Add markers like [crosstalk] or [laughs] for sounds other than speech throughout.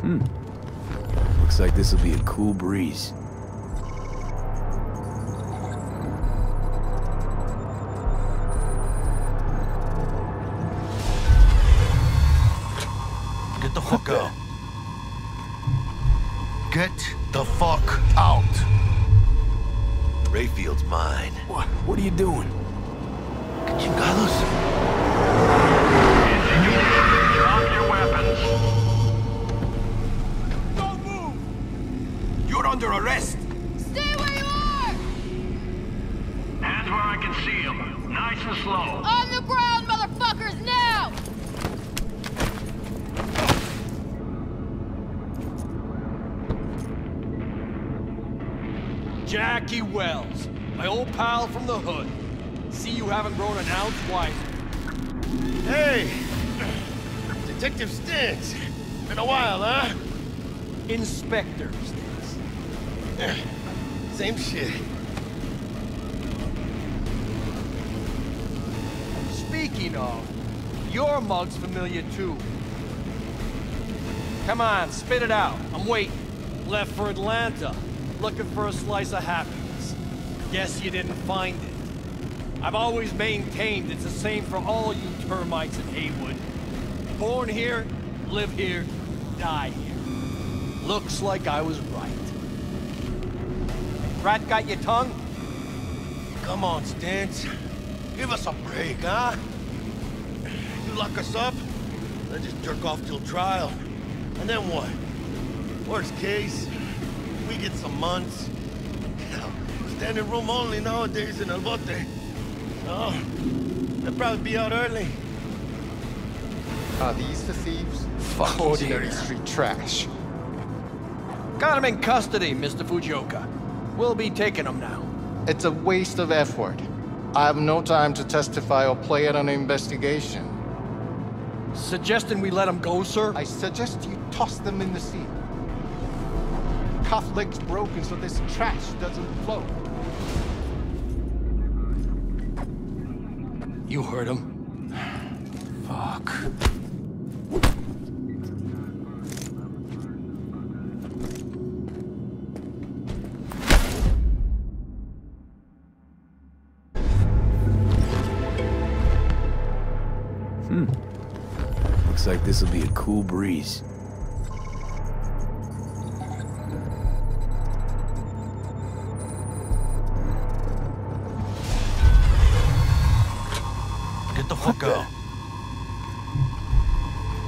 Hmm. Looks like this will be a cool breeze. Get the fuck out. Get the fuck out. Rayfield's mine. What? What are you doing? Chingados. Under arrest. Stay where you are! Hands where I can see them. Nice and slow. On the ground, motherfuckers, now! Jackie Welles, my old pal from the hood. See you haven't grown an ounce wiser. Hey! Detective Stintz. Been a while, huh? Inspector Stintz. Same shit. Speaking of, your mug's familiar too. Come on, spit it out. I'm waiting. Left for Atlanta, looking for a slice of happiness. Guess you didn't find it. I've always maintained it's the same for all you termites in Heywood. Born here, live here, die here. Looks like I was right. Rat got your tongue? Come on, Stintz. Give us a break, huh? You lock us up, then just jerk off till trial. And then what? Worst case, we get some months. Hell, Standing room only nowadays in El Bote. Oh, they'll probably be out early. Are these the thieves? Fuck, Ordinary here. street trash. Got him in custody, Mr. Fujioka. We'll be taking them now. It's a waste of effort. I have no time to testify or play at an investigation. Suggesting we let them go, sir? I suggest you toss them in the sea. Cuff leg's broken so this trash doesn't float. You heard him. [sighs] Fuck. Hmm. Looks like this will be a cool breeze. Get the fuck out.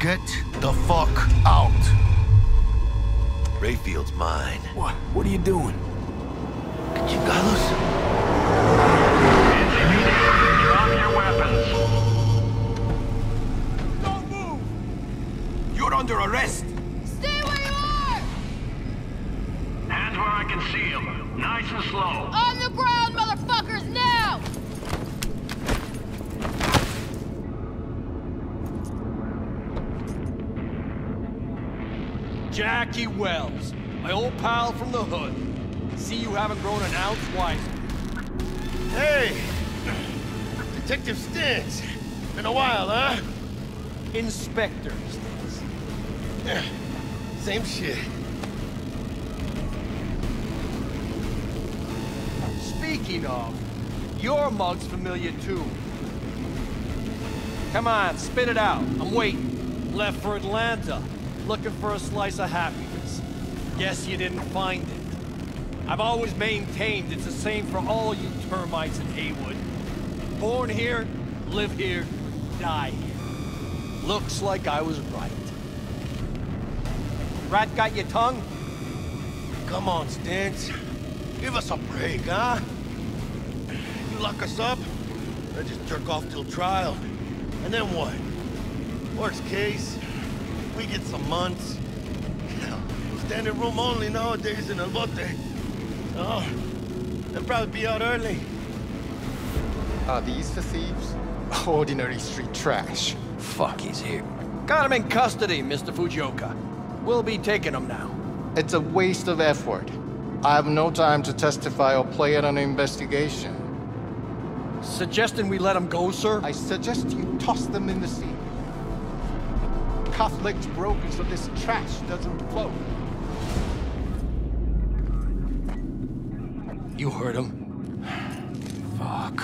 Get the fuck out. Rayfield's mine. What? What are you doing? Chingados. Drop arrest. Stay where you are! Hands where I can see them. Nice and slow. On the ground, motherfuckers, now! Jackie Welles, my old pal from the hood. See you haven't grown an ounce wiser. Hey! Detective Stintz. Been a while, huh? Inspector Same shit. Speaking of, your mug's familiar too. Come on, spit it out. I'm waiting. Left for Atlanta, looking for a slice of happiness. Guess you didn't find it. I've always maintained it's the same for all you termites in Heywood. Born here, live here, die here. Looks like I was right. Rat got your tongue? Come on, Stintz. Give us a break, huh? You lock us up, then just jerk off till trial. And then what? Worst case, we get some months. Hell, [laughs] Standing room only nowadays in El Bote. Oh, they'll probably be out early. Are these the thieves? Ordinary street trash. Fuck, he's here. Got him in custody, Mr. Fujioka. We'll be taking them now. It's a waste of effort. I have no time to testify or play at an investigation. Suggesting we let them go, sir? I suggest you toss them in the sea. Cuff leg's broken so this trash doesn't float. You heard him. Fuck.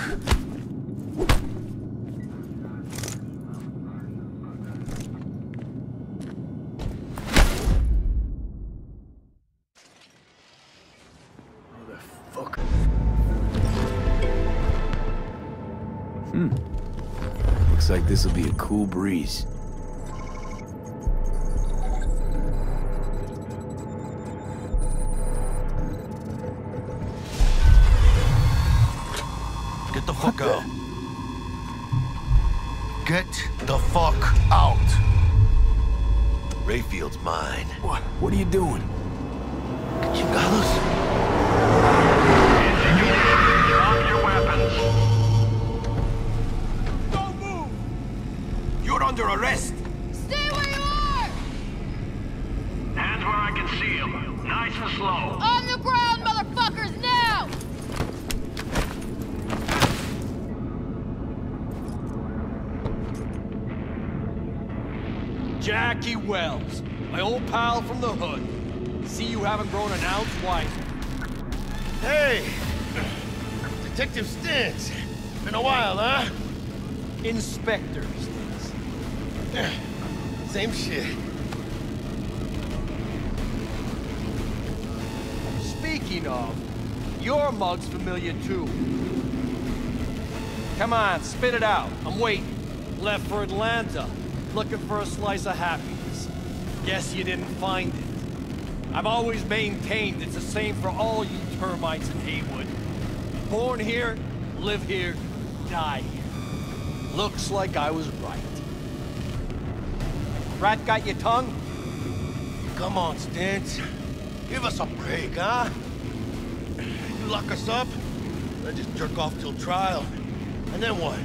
Hmm. Looks like this'll be a cool breeze. Get the fuck out. Get the fuck out. Rayfield's mine. What? What are you doing? Chingados? Hands where see them. Nice and slow. On the ground, motherfuckers, now! Jackie Welles, my old pal from the hood. See you haven't grown an ounce wiser. Hey! [clears throat] Detective Stintz. Been a while, huh? Inspectors. [clears throat] Same shit. Of, your mug's familiar too. Come on, spit it out. I'm waiting. Left for Atlanta, looking for a slice of happiness. Guess you didn't find it. I've always maintained it's the same for all you termites in Heywood. Born here, live here, die here. Looks like I was right. Rat got your tongue? Come on, Stintz. Give us a break, huh? You lock us up, I just jerk off till trial. And then what?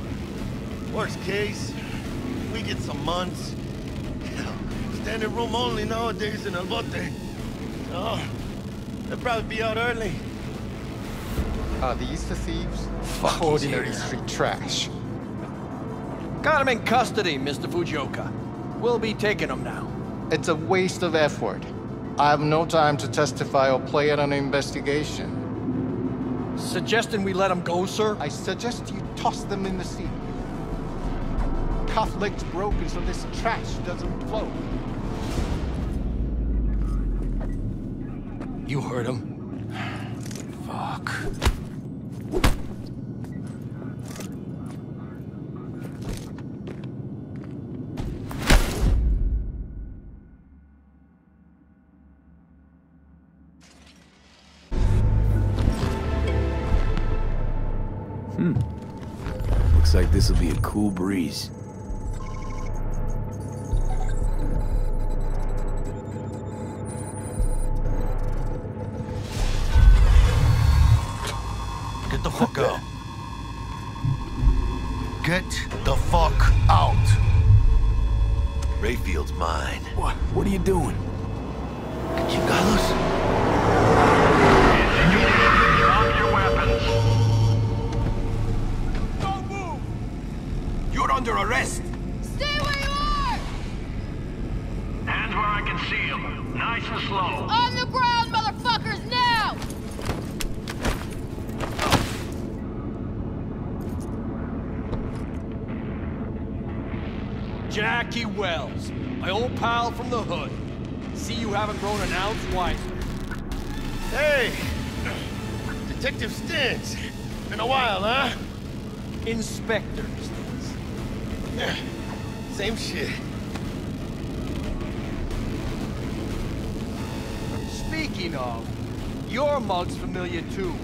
Worst case, we get some months. Hell, standing room only nowadays in El Bote. Oh, they'll probably be out early. Are these the thieves? Fuck, Ordinary he's street trash. Got him in custody, Mr. Fujioka. We'll be taking him now. It's a waste of effort. I have no time to testify or play at an investigation. Suggesting we let them go, sir? I suggest you toss them in the sea. Cuff leg's broken so this trash doesn't float. You heard him. [sighs] Fuck. Looks like this'll be a cool breeze. Get the fuck out. Get the fuck out. Rayfield's mine. What? What are you doing? Drop under arrest! Stay where you are! Hands where I can see them. Nice and slow. On the ground, motherfuckers, now! Jackie Welles, my old pal from the hood. See you haven't grown an ounce wiser. Hey! [clears throat] Detective Stintz. Been a while, huh? Inspectors. Same shit. Speaking of, your mug's familiar too.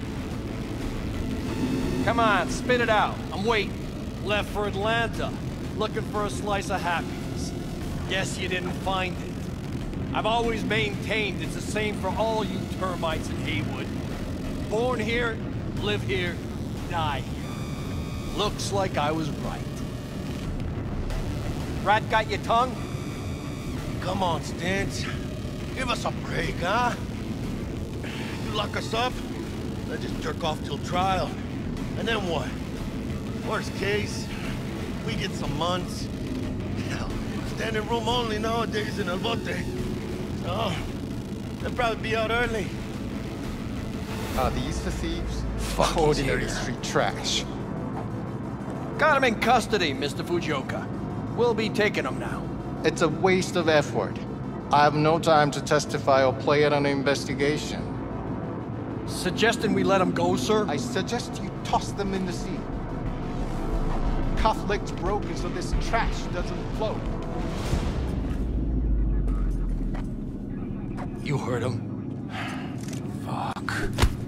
Come on, spit it out. I'm waiting. Left for Atlanta, looking for a slice of happiness. Guess you didn't find it. I've always maintained it's the same for all you termites in Heywood. Born here, live here, die here. Looks like I was right. Rat got your tongue? Come on, Stintz. Give us a break, huh? You lock us up, I just jerk off till trial. And then what? Worst case, we get some months. Hell, standing room only nowadays in El Bote. Oh, they'll probably be out early. Are these the thieves? Fuck, he's Ordinary street trash. Got him in custody, Mr. Fujioka. We'll be taking them now. It's a waste of effort. I have no time to testify or play it on an investigation. Suggesting we let them go, sir? I suggest you toss them in the sea. Cuff leg's broken so this trash doesn't float. You heard him. [sighs] Fuck.